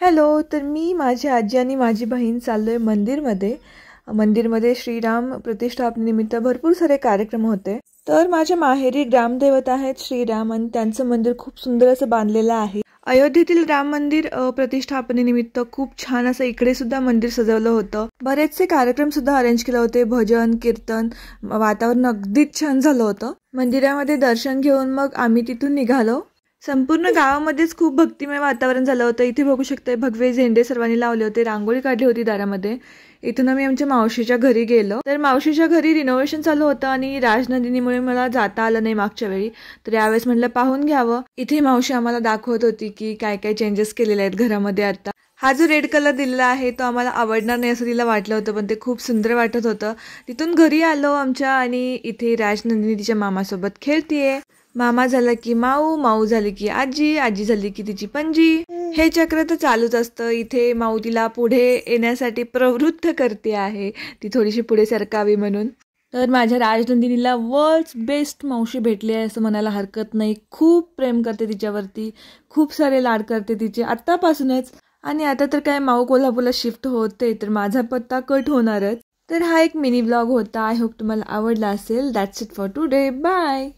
Hello तर मी माझी आजी आणि माझी बहीण चाललो आहे मंदिरमध्ये. मंदिरमध्ये श्रीराम प्रतिष्ठापनेनिमित्त भरपूर सारे कार्यक्रम होते. तर माझ्या माहेरी ग्रामदैवत आहेत श्रीराम आणि त्यांचं मंदिर खूप सुंदर असं बांधलेलं आहे. अयोध्येतील राम मंदिर प्रतिष्ठापनेनिमित्त खूप छान असं इकडे सुद्धा मंदिर सजवलं होतं. बरेचसे कार्यक्रम सुद्धा अरेंज केले होते. भजन कीर्तन वातावरण अगदीच छान झालं होतं. मंदिरामध्ये दर्शन घेऊन मग आम्ही तिथून निघालो. संपूर्ण गावामध्येच खूप भक्तिमय वातावरण झालं होतं. इथे बघू शकते भगवे झेंडे सर्वांनी लावले होते रांगोळी काढली होती दारामध्ये. इथून आम्ही आमच्या मावशीच्या घरी गेलो. तर मावशीच्या घरी रिनोव्हेशन चालू होतं आणि राजनंदिनीमुळे मला जाता आलं नाही मागच्या वेळी. तर यावेळेस म्हटलं पाहून घ्यावं. इथे मावशी आम्हाला दाखवत होती की काय काय चेंजेस केलेले आहेत घरामध्ये आता. हा जो रेड कलर दिलेला आहे तो आम्हाला आवडणार नाही असं तिला वाटलं होतं पण ते खूप सुंदर वाटत होतं. तिथून घरी आलो आमच्या आणि इथे राजनंदिनी तिच्या मामासोबत खेळतीये. मामा झाला की माऊ माऊ झाली की आजी आजी झाली की तिची पणजी. हे चक्र तर चालूच असतं. इथे माऊ तिला पुढे येण्यासाठी प्रवृत्त करते आहे. ती थोडीशी पुढे सरकावी म्हणून. तर माझ्या राजनंदिनीला वर्ल्ड बेस्ट मावशी भेटली आहे असं म्हणायला हरकत नाही. खूप प्रेम करते तिच्यावरती. खूप सारे लाड करते तिचे आत्तापासूनच. आणि आता तर काय माऊ कोल्हापूरला शिफ्ट होते तर माझा पत्ता कट होणारच. तर हा एक मिनी ब्लॉग होता. आय होप तुम्हाला आवडला असेल. That's it for today bye